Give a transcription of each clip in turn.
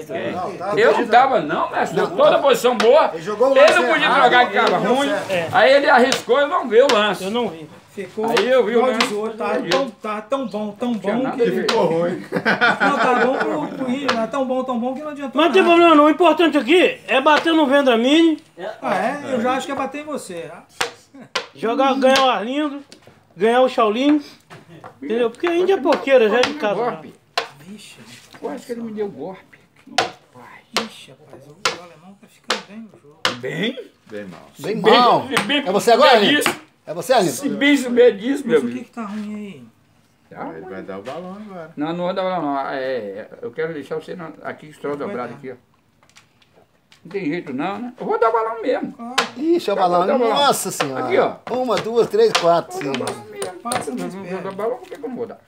Não, tá, Eu não tava não, mestre. Deu toda a posição boa. Ele jogou o Ele não podia errado, jogar que ele tava ruim. certo. Aí ele arriscou e não viu o lance. Eu não vi. Ficou Aí eu vi o lance. tá tão, tá tão bom, tão bom que ele. Ficou ruim. Não, tá bom pro, pro Rio, mas tão bom, tão bom que não adiantou. Mas não tem problema não. O importante aqui é bater no Vendramini, Ah, é? Eu já acho que é bater em você. ah. jogar, ganhar o Arlindo, ganhar o Shaolin. Entendeu? Porque a Índia é porqueira, já é de casa. Vixe, Eu acho que ele me deu golpe. Rapaz. O alemão tá ficando bem no jogo. Bem? Bem mal. Bem mal. Se bem É você agora, disso, É você, Arlindo? Se bem souber disso, meu Mas o que que tá ruim aí? Tá Ele vai dar o balão agora. Não, não vou dar não. É, eu quero deixar você na- aqui, estrada dobrado aqui, ó. Não tem jeito não, né? Eu vou dar balão mesmo. Claro, Ixi, é o balão. Bom. Nossa senhora. Aqui, ó. Uma, duas, três, quatro, Vou dar cinco. balão mesmo. Passa, não, vou dar balão, por que eu não vou dar?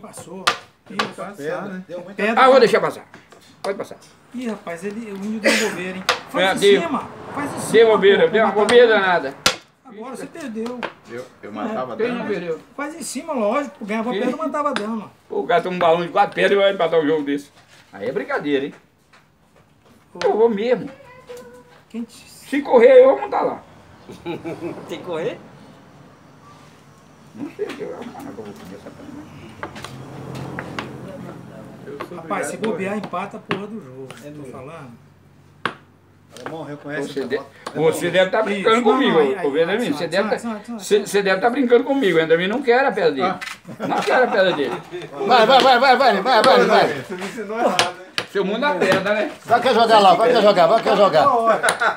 passou. Ih, Passar, pedra. né? Deu muita pedra. Ah, vou deixar passar. Pode passar. Ih, rapaz, ele, o índio deu um bobeira, hein? É, Faz em deu. cima. Faz em cima. Deu bobeira, pô, deu uma matar. bobeira nada. Agora você perdeu. Eu, eu matava Quem não dama. perdeu? Faz em cima, lógico. Ganhava Sim. pedra, matava a dama. Pô, O tem um balão de quatro pedras e vai empatar um jogo desse. Aí é brincadeira, hein? Eu vou mesmo. Quem te... Se correr, eu vou montar lá. Tem que correr? Não sei se eu mano, que eu vou comer essa panela. Eu sou Rapaz, se bobear, empata a porra do jogo. É Tô falando. Alemão, reconhece Você, de, você deve estar brincando Isso, comigo, não, aí, aí, ô Vendamin. aí, Você deve sai, estar sai, sai. você- você deve estar brincando comigo. O Vendamin não quer a pedra dele. Não quer a pedra dele. Vai, vai, vai, vai, vai, vai, vai, vai. Você me ensinou errado, hein? Seu mundo é pedra, né? Vai quer jogar lá, vai quer jogar, vai quer jogar.